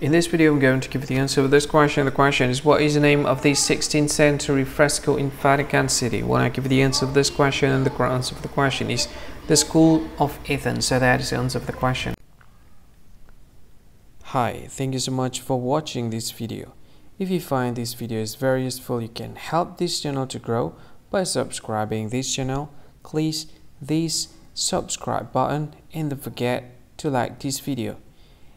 In this video, I'm going to give you the answer of this question. The question is, what is the name of the 16th century fresco in Vatican City? When I give you the answer of this question, and the answer of the question is the School of Athens. So that is the answer of the question. Hi, thank you so much for watching this video. If you find this video is very useful, you can help this channel to grow by subscribing this channel. Please this subscribe button and don't forget to like this video.